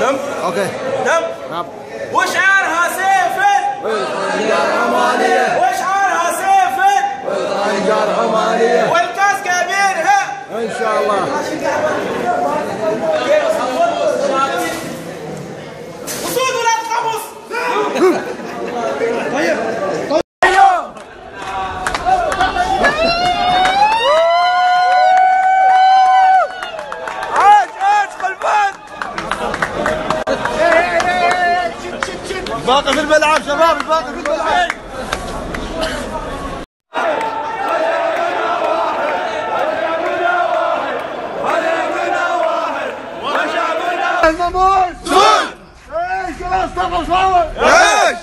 تم أوكي. تم نعم. وشعارها سيف وشعارها سيف جار حمانية والكاس كبيرها إن شاء الله. الباقي في الملعب شباب الباقي في الملعب. المامون سود إيش خلاص طفل صور إيش إيش إيش؟